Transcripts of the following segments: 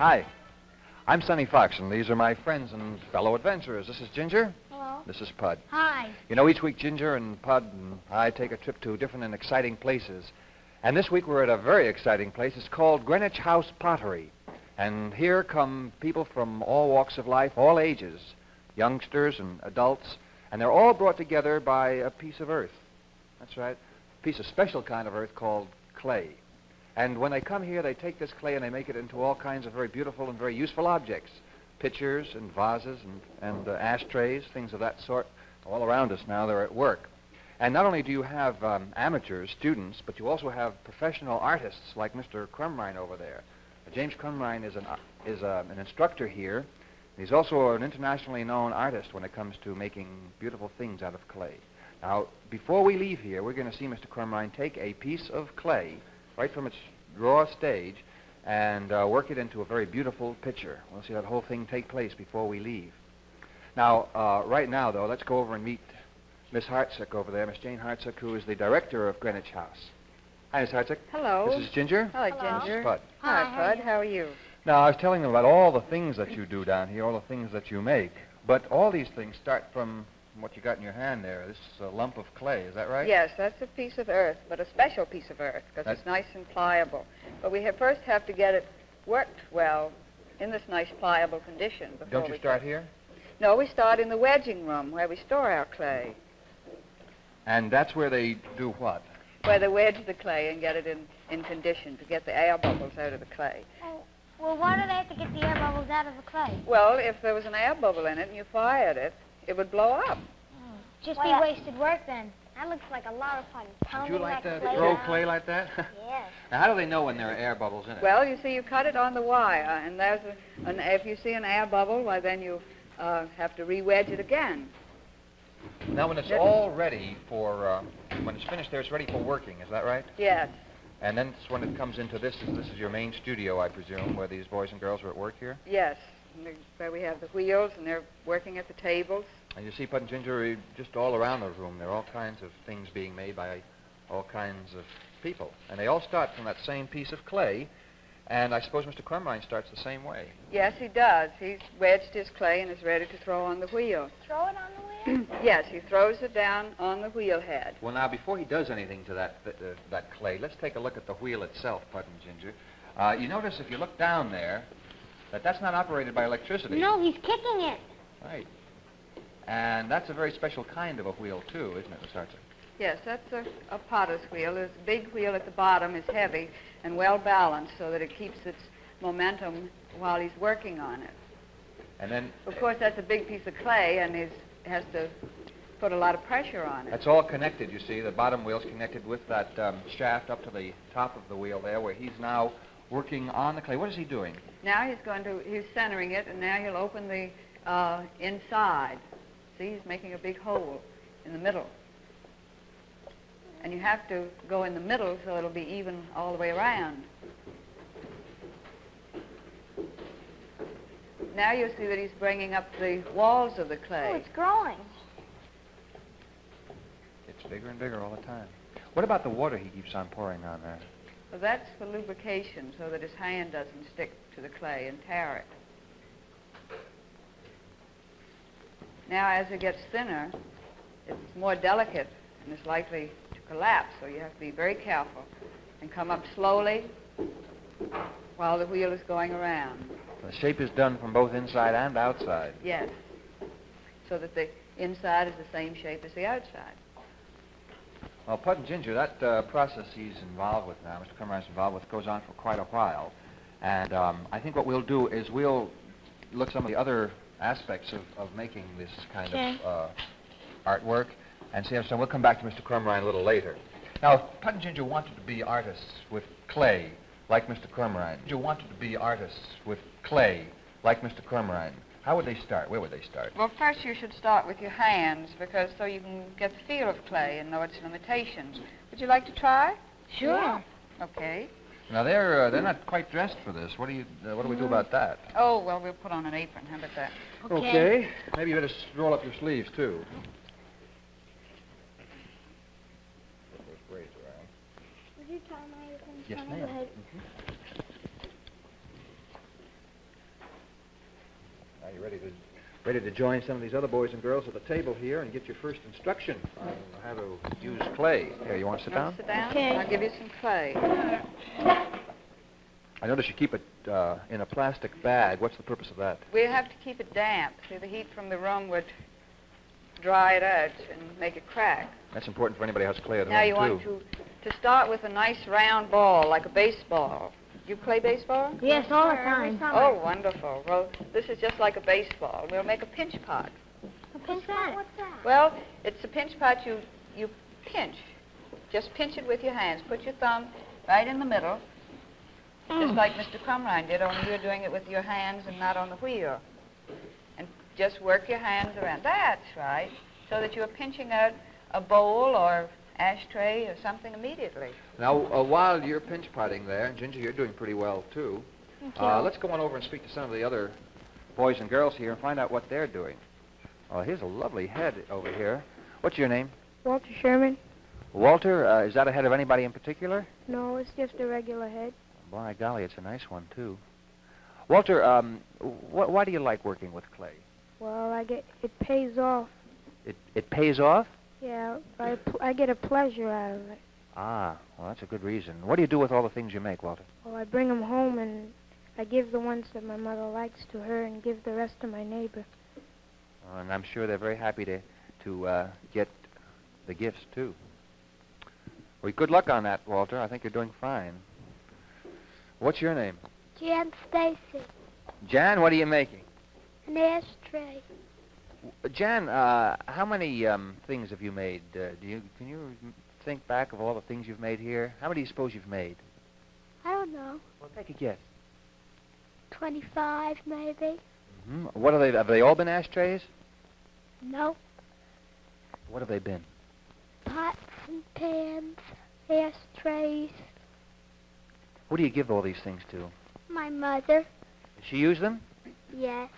Hi. I'm Sonny Fox, and these are my friends and fellow adventurers. This is Ginger. Hello. This is Pud. Hi. You know, each week Ginger and Pud and I take a trip to different and exciting places. And this week we're at a very exciting place. It's called Greenwich House Pottery. And here come people from all walks of life, all ages, youngsters and adults, and they're all brought together by a piece of earth. That's right. A piece of special kind of earth called clay. And when they come here, they take this clay and they make it into all kinds of very beautiful and very useful objects. Pitchers and vases and, and uh, ashtrays, things of that sort. All around us now, they're at work. And not only do you have um, amateurs, students, but you also have professional artists like Mr. Crumrine over there. Uh, James Crumrine is, an, uh, is uh, an instructor here. He's also an internationally known artist when it comes to making beautiful things out of clay. Now, before we leave here, we're going to see Mr. Crumrine take a piece of clay right from its raw stage and uh, work it into a very beautiful picture. We'll see that whole thing take place before we leave. Now, uh, right now, though, let's go over and meet Miss Hartsook over there, Miss Jane Hartsook, who is the director of Greenwich House. Hi, Miss Hartsook. Hello. This is Ginger. Hello, Hello. Ginger. Bud. Hi, Hi, how Bud. How are you? Now, I was telling them about all the things that you do down here, all the things that you make. But all these things start from what you got in your hand there, this uh, lump of clay. Is that right? Yes, that's a piece of earth, but a special piece of earth because it's nice and pliable. But we have first have to get it worked well in this nice pliable condition before Don't you we start here? No, we start in the wedging room where we store our clay, And that's where they do what? where they wedge the clay and get it in, in condition to get the air bubbles out of the clay. Oh, well, why do they have to get the air bubbles out of the clay? Well, if there was an air bubble in it and you fired it, it would blow up. Just Well, be wasted work then. That looks like a lot of fun. Would you like that to clay throw down. clay like that? Yes. now, how do they know when there are air bubbles in it? Well, you see, you cut it on the wire, and there's a, an, if you see an air bubble, why then you uh, have to re-wedge it again. now, when it's Yes. all ready for, uh, when it's finished there, it's ready for working. Is that right? Yes. And then it's when it comes into this, this is your main studio, I presume, where these boys and girls are at work here. Yes, and the- where we have the wheels and they're working at the tables. And you see Pud and Ginger uh, just all around the room. There are all kinds of things being made by all kinds of people. And they all start from that same piece of clay. And I suppose Mr. Crumrine starts the same way. Yes, he does. He's wedged his clay and is ready to throw on the wheel. Throw it on the wheel. yes, he throws it down on the wheel head. Well, now, before he does anything to that, uh, that clay, let's take a look at the wheel itself, Pud and Ginger. Uh, you notice if you look down there that that's not operated by electricity. No, he's kicking it. Right. And that's a very special kind of a wheel, too, isn't it, Miss Hartsook? Yes, that's a, a potter's wheel. This big wheel at the bottom is heavy and well balanced so that it keeps its momentum while he's working on it. And then Of course, that's a big piece of clay and he has to put a lot of pressure on it. That's all connected, you see. The bottom wheel's connected with that um, shaft up to the top of the wheel there, where he's now working on the clay. What is he doing? Now he's going to, he's centering it, and now he'll open the uh, inside. See, he's making a big hole in the middle. And you have to go in the middle so it'll be even all the way around. Now you'll see that he's bringing up the walls of the clay. Oh, clay. it's growing. It's bigger and bigger all the time. What about the water he keeps on pouring on there? Well, that's for lubrication so that his hand doesn't stick to the clay and tear it. Now, as it gets thinner, it's more delicate and is likely to collapse, so you have to be very careful and come up slowly while the wheel is going around. The shape is done from both inside and outside. Yes, so that the inside is the same shape as the outside. Well, Pud and Ginger, that uh, process he's involved with now, Mr. Crumrine's involved with, goes on for quite a while. And um, I think what we'll do is we'll look at some of the other aspects of, of making this kind Okay. of uh, artwork and see how so we'll come back to Mr. Crumrine a little later. Now, if Pud and Ginger wanted to be artists with clay, like Mr. Crumrine, Ginger wanted to be artists with clay, like Mr. Crumrine, how would they start? Where would they start? Well, first you should start with your hands because so you can get the feel of clay and know its limitations. Would you like to try? Sure. Okay. Now they're uh, they're not quite dressed for this. What do you uh, what do we do about that? Oh, well, we'll put on an apron. How about that? Okay. Maybe you better roll up your sleeves too. Put those braids around. Would you tie my apron? Yes, Sonny? ma'am. Go ahead. Ready to join some of these other boys and girls at the table here and get your first instruction on how to use clay. Here, you want to sit down? Sit down? Okay. I'll give you some clay. I notice you keep it uh, in a plastic bag. What's the purpose of that? We have to keep it damp. See, the heat from the room would dry it out and make it crack. That's important for anybody who has clay at Now home, you too. want to to start with a nice round ball, like a baseball. You play baseball? Yes, all the time. Oh, wonderful. Well, this is just like a baseball. We'll make a pinch pot. A pinch pot? What's that? Well, it's a pinch pot you you pinch. Just pinch it with your hands. Put your thumb right in the middle, just mm. like Mr. Crumrine did, only you're doing it with your hands and not on the wheel. And just work your hands around. That's right. So that you're pinching out a bowl or ashtray or something immediately. Now, uh, while you're pinch potting there, and Ginger, you're doing pretty well, too. Uh, let's go on over and speak to some of the other boys and girls here and find out what they're doing. Oh, here's a lovely head over here. What's your name? Walter Sherman? Walter, uh, is that a head of anybody in particular? No, it's just a regular head. By golly, it's a nice one, too. Walter, um, wh- why do you like working with clay? Well, I get it pays off. It, it pays off? Yeah, I, pl- I get a pleasure out of it. Ah, well, that's a good reason. What do you do with all the things you make, Walter? Well, I bring them home and I give the ones that my mother likes to her and give the rest to my neighbor. Uh, and I'm sure they're very happy to, to uh, get the gifts, too. Well, good luck on that, Walter. I think you're doing fine. What's your name? Jan Stacy, Jan, what are you making? an ashtray. Jan, uh, how many um, things have you made? Uh, do you can you think back of all the things you've made here? How many do you suppose you've made? I don't know, Well, take a guess. 25 maybe? hmm What are they? Have they all been ashtrays? No. What have they been? Pots and pans, ashtrays. Who do you give all these things to? My mother, Does she use them? yes.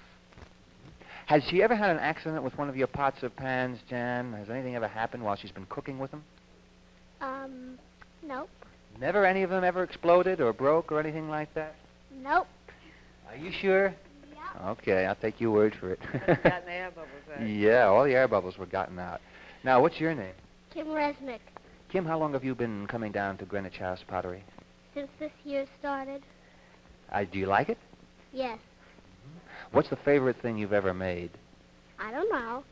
Has she ever had an accident with one of your pots or pans, Jan? Has anything ever happened while she's been cooking with them? Um, nope. Never any of them ever exploded or broke or anything like that? Nope. Are you sure? Yeah. Okay, I'll take your word for it. Gotten the air bubbles out. yeah, all the air bubbles were gotten out. Now, what's your name? Kim Resnick, Kim, how long have you been coming down to Greenwich House Pottery? since this year started? Uh, do you like it? Yes. What's the favorite thing you've ever made? I don't know.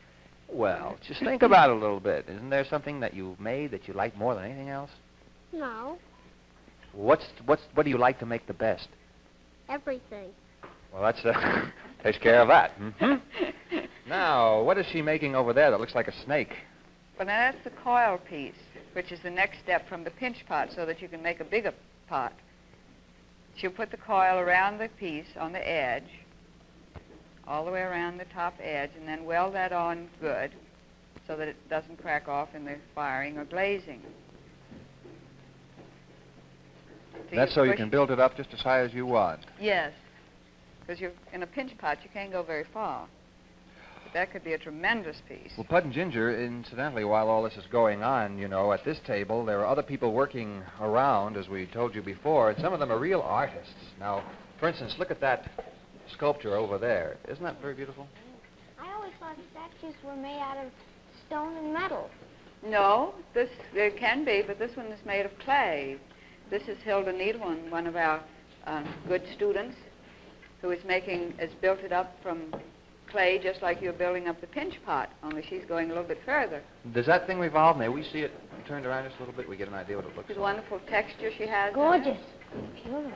Well, just think about it a little bit. Isn't there something that you've made that you like more than anything else? No. What's what's what do you like to make the best? Everything. Well, that's uh, takes care of that. hmm Now, what is she making over there that looks like a snake? Well, now that's the coil piece, which is the next step from the pinch pot so that you can make a bigger pot. She'll put the coil around the piece on the edge, all the way around the top edge, and then weld that on good so that it doesn't crack off in the firing or glazing. That's so you can build it up just as high as you want. Yes, because you're in a pinch pot, you can't go very far. But that could be a tremendous piece. Well, Pud and Ginger, incidentally, while all this is going on, you know, at this table, there are other people working around, as we told you before, and some of them are real artists. Now, for instance, look at that sculpture over there. Isn't that very beautiful? I always thought statues were made out of stone and metal. No, this it can be, but this one is made of clay. This is Hilda Needleman, one of our um, good students, who is making is built it up from clay, just like you're building up the pinch pot. Only she's going a little bit further. Does that thing revolve? May we see it turned around just a little bit? We get an idea what it looks This like. wonderful texture she has. Gorgeous. Beautiful.